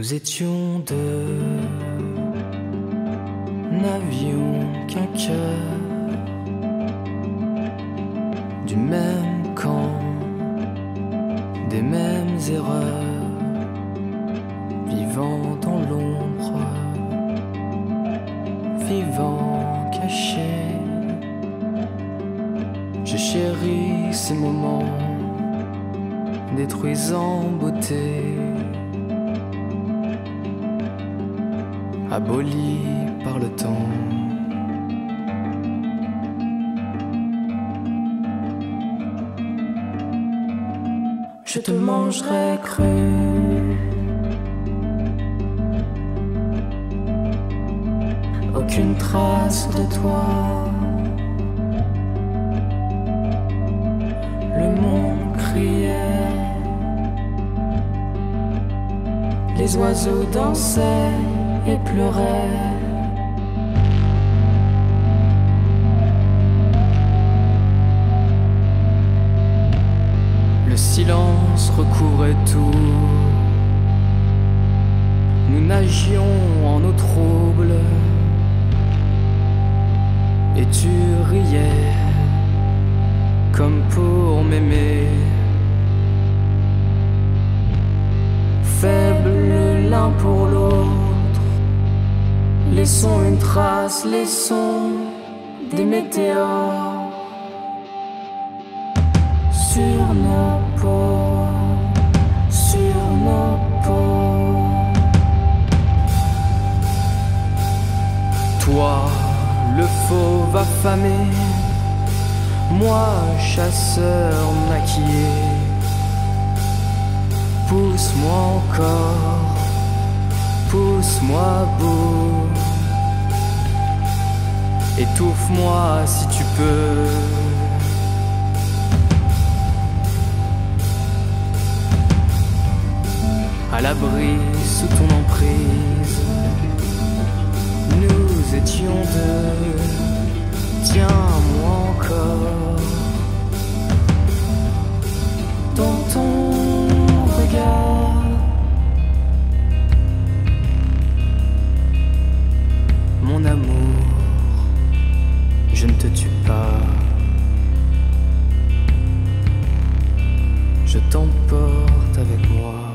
Nous étions deux, n'avions qu'un cœur, du même camp, des mêmes erreurs, vivant dans l'ombre, vivant caché. Je chéris ces moments, détruisant beauté. Aboli par le temps. Je te mangerai cru. Aucune trace de toi. Le monde criait. Les oiseaux dansaient et pleurait. Le silence recouvrait tout. Nous nagions en eau trouble. Et tu riais comme pour m'aimer. Faible l'un pour l'autre. Laissons une trace, laissons des météores sur nos peaux, sur nos peaux. Toi, le fauve affamé, moi, chasseur maquillé, pousse-moi encore pousse-moi beau. Étouffe-moi si tu peux. À l'abri porte avec moi.